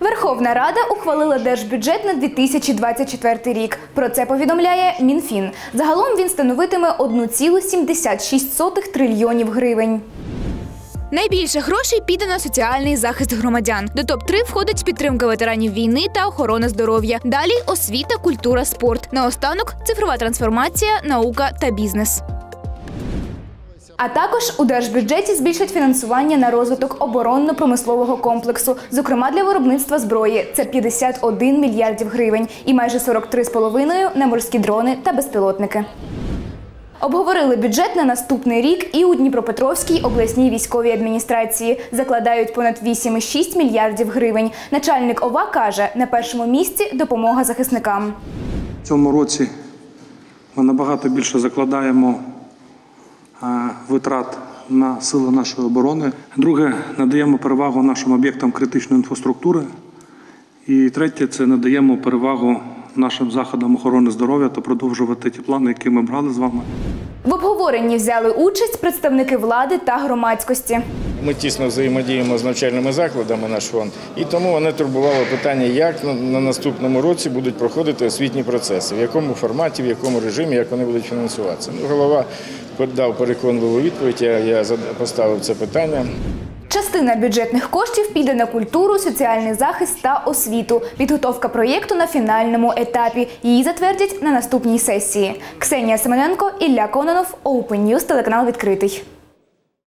Верховна Рада ухвалила держбюджет на 2024 рік. Про це повідомляє Мінфін. Загалом він становитиме 1,76 трильйонів гривень. Найбільше грошей піде на соціальний захист громадян. До топ 3 входить підтримка ветеранів війни та охорона здоров'я. Далі освіта, культура, спорт. Наостанок цифрова трансформація, наука та бізнес. А також у держбюджеті збільшать фінансування на розвиток оборонно-промислового комплексу, зокрема для виробництва зброї. Це 51 мільярдів гривень і майже 43,5 на морські дрони та безпілотники. Обговорили бюджет на наступний рік і у Дніпропетровській обласній військовій адміністрації. Закладають понад 8,6 мільярдів гривень. Начальник ОВА каже, на першому місці допомога захисникам. В цьому році ми набагато більше закладаємо витрат на сили нашої оборони. Друге, надаємо перевагу нашим об'єктам критичної інфраструктури. І третє, це надаємо перевагу нашим заходам охорони здоров'я та продовжувати ті плани, які ми брали з вами. В обговоренні взяли участь представники влади та громадськості. Ми тісно взаємодіємо з навчальними закладами наш фонд, і тому вони турбували питання, як на- на наступному році будуть проходити освітні процеси, в якому форматі, в якому режимі, як вони будуть фінансуватися. Ну, голова дав переконливу відповідь. Я, я поставив це питання. Частина бюджетних коштів піде на культуру, соціальний захист та освіту. Підготовка проєкту на фінальному етапі. Її затвердять на наступній сесії. Ксенія Семененко, Ілля Кононов, Open News, телеканал відкритий.